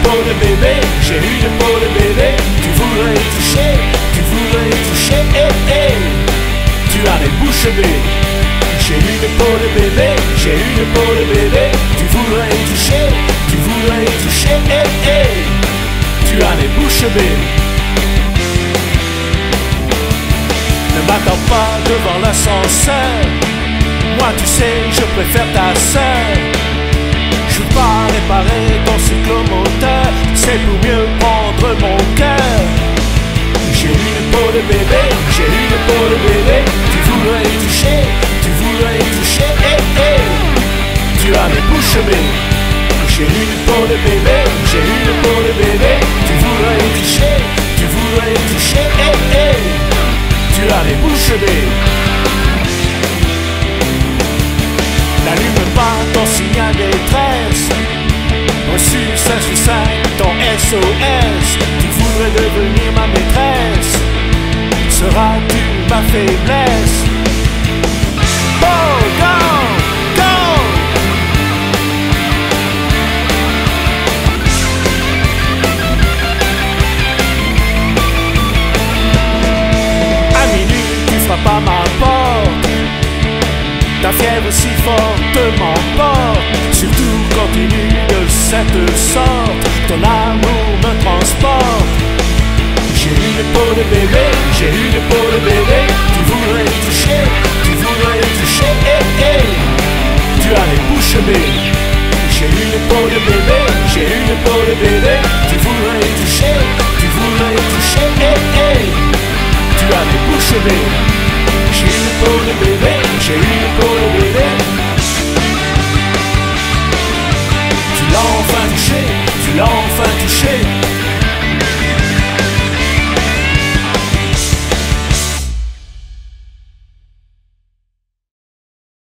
de bébé, j'ai une peau de bébé. Tu voudrais toucher, tu voudrais toucher, eh, eh. Tu as les bouches bées. J'ai une peau de bébé, j'ai une peau de bébé. Tu voudrais toucher, tu voudrais toucher, eh, eh. Tu as les bouches bées. Ne m'attends pas devant l'ascenseur. Moi, tu sais, je préfère ta sœur. Pour mieux prendre mon cœur. J'ai une peau de bébé, j'ai une peau de bébé. Tu voudrais toucher, tu voudrais toucher, eh eh. Tu as les bouches bées. J'ai une peau de bébé, j'ai une peau de bébé. Tu voudrais toucher, tu voudrais toucher, eh eh. Tu as les bouches. N'allume pas ton signal détresse Reçu 5 ton Tu voudrais devenir ma maîtresse. Seras-tu ma faiblesse? Oh, go, go! À minuit, tu frappes à ma porte. Ta fièvre si forte m'emporte Surtout continue de cette sorte. Ton amour J'ai une peau de bébé, j'ai une peau de bébé. Tu voudrais toucher, tu voudrais toucher, eh eh. Tu as les bouches